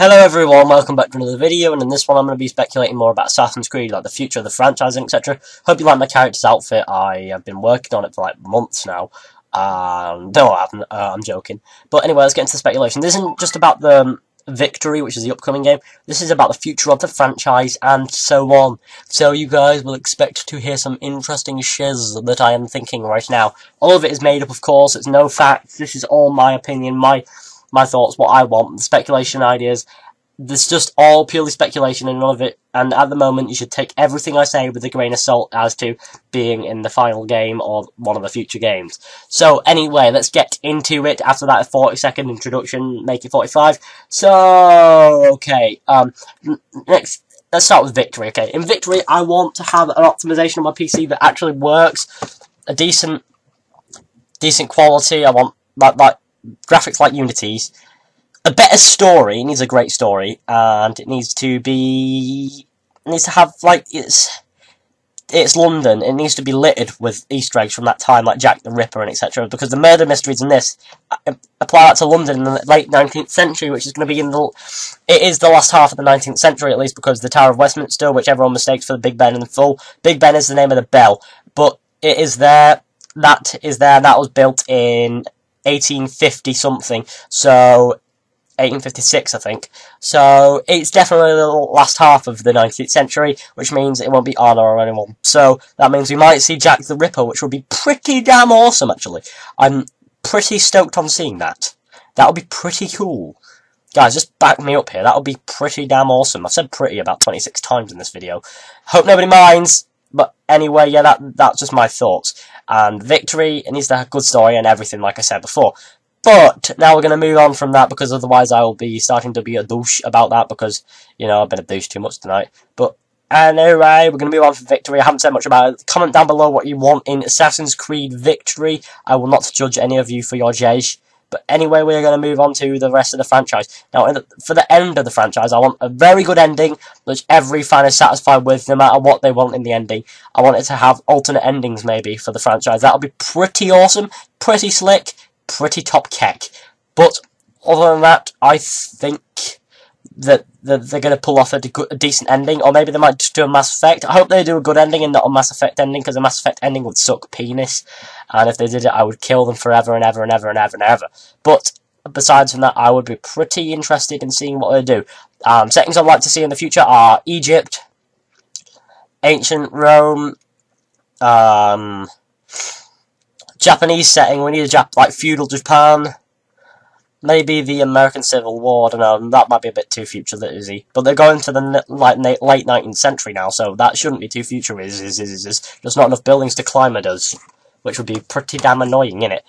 Hello everyone, welcome back to another video, and in this one I'm going to be speculating more about Assassin's Creed, like the future of the franchise and etc. Hope you like my character's outfit, I have been working on it for like months now. Um, no, I haven't, uh, I'm joking. But anyway, let's get into the speculation. This isn't just about the um, Victory, which is the upcoming game. This is about the future of the franchise and so on. So you guys will expect to hear some interesting shiz that I am thinking right now. All of it is made up, of course, it's no facts, this is all my opinion, my my thoughts, what I want, the speculation ideas. This just all purely speculation and none of it. And at the moment, you should take everything I say with a grain of salt as to being in the final game or one of the future games. So anyway, let's get into it. After that 40 second introduction, make it 45. So, okay, um, next, let's start with Victory, okay. In Victory, I want to have an optimization on my PC that actually works, a decent, decent quality, I want, like, like, graphics like Unity's. A better story, needs a great story, and it needs to be, needs to have, like, it's, it's London, it needs to be littered with Easter eggs from that time, like Jack the Ripper and etc., because the murder mysteries in this uh, apply that to London in the late 19th century, which is going to be in the, it is the last half of the 19th century, at least, because the Tower of Westminster, which everyone mistakes for the Big Ben in the full, Big Ben is the name of the bell, but it is there, that is there, that was built in 1850 something, so 1856 I think. So it's definitely the last half of the 19th century, which means it won't be Arno or anyone. So that means we might see Jack the Ripper, which would be pretty damn awesome actually. I'm pretty stoked on seeing that. That would be pretty cool. Guys, just back me up here. That would be pretty damn awesome. I've said pretty about 26 times in this video. Hope nobody minds. But anyway, yeah, that that's just my thoughts. And Victory, it needs to have a good story and everything, like I said before. But now we're going to move on from that because otherwise I will be starting to be a douche about that because, you know, I've been a douche too much tonight. But anyway, we're going to move on from Victory. I haven't said much about it. Comment down below what you want in Assassin's Creed Victory. I will not judge any of you for your judge. But anyway, we're going to move on to the rest of the franchise. Now, for the end of the franchise, I want a very good ending, which every fan is satisfied with, no matter what they want in the ending. I want it to have alternate endings, maybe, for the franchise. That'll be pretty awesome, pretty slick, pretty top keck. But, other than that, I think that, that they're going to pull off a, a, decent ending, or maybe they might just do a Mass Effect. I hope they do a good ending and not a Mass Effect ending, because a Mass Effect ending would suck penis, and if they did it, I would kill them forever and ever and ever and ever and ever. But besides from that, I would be pretty interested in seeing what they do. Um, settings I'd like to see in the future are Egypt, ancient Rome, um, Japanese setting. We need a Jap like feudal Japan. Maybe the American Civil War, I don't know, that might be a bit too futuristic, but they're going to the like late 19th century now, so that shouldn't be too futuristic, there's not enough buildings to climb it as, which would be pretty damn annoying, innit?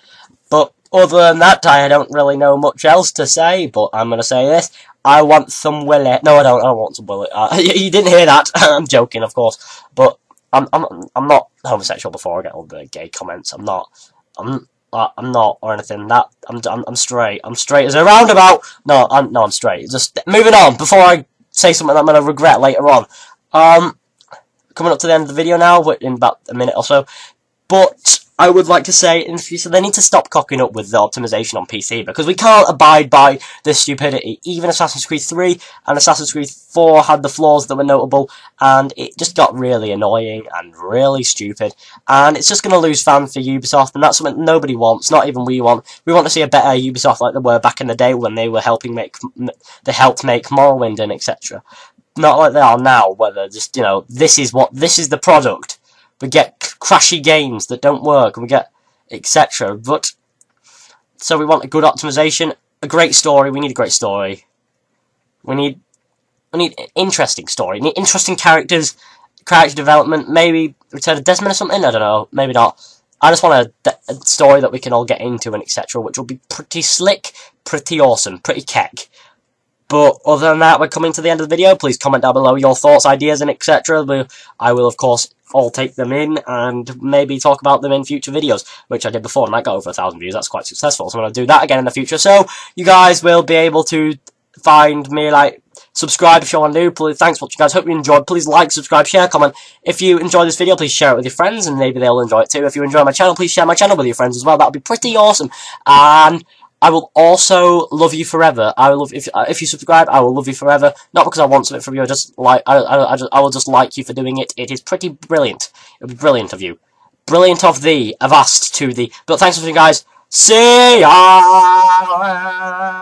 But other than that, I don't really know much else to say, but I'm gonna say this, I want some Willy. No, I don't, I want some Willy. Uh, you didn't hear that, I'm joking, of course, but I'm, I'm, I'm not homosexual before I get all the gay comments, I'm not, I'm, I'm not or anything. That I'm, I'm I'm straight. I'm straight as a roundabout. No, I'm no, I'm straight. Just moving on before I say something that I'm gonna regret later on. Um, coming up to the end of the video now, in about a minute or so. But I would like to say in the future they need to stop cocking up with the optimization on PC because we can't abide by this stupidity. Even Assassin's Creed 3 and Assassin's Creed 4 had the flaws that were notable and it just got really annoying and really stupid and it's just going to lose fans for Ubisoft and that's something nobody wants, not even we want. We want to see a better Ubisoft like they were back in the day when they were helping make, they helped make Morrowind and etc. Not like they are now where they're just, you know, this is what, this is the product we get crashy games that don't work, we get etc. But so we want a good optimization, a great story. We need a great story. We need we need an interesting story. We need interesting characters, character development. Maybe Return of Desmond or something. I don't know. Maybe not. I just want a, a story that we can all get into and etc. Which will be pretty slick, pretty awesome, pretty keck. But other than that, we're coming to the end of the video. Please comment down below your thoughts, ideas, and etc. I will, of course, all take them in and maybe talk about them in future videos, which I did before, and I got over a thousand views. That's quite successful, so I'm going to do that again in the future. So, you guys will be able to find me, like, subscribe if you're new. Please, thanks for watching, guys. Hope you enjoyed. Please like, subscribe, share, comment. If you enjoyed this video, please share it with your friends, and maybe they'll enjoy it too. If you enjoy my channel, please share my channel with your friends as well. That would be pretty awesome. And I will also love you forever. I will love if uh, if you subscribe. I will love you forever. Not because I want something from you. I just like I I, I, just, I will just like you for doing it. It is pretty brilliant. It would be brilliant of you. Brilliant of thee. Avast to thee. But thanks for watching, guys. See ya.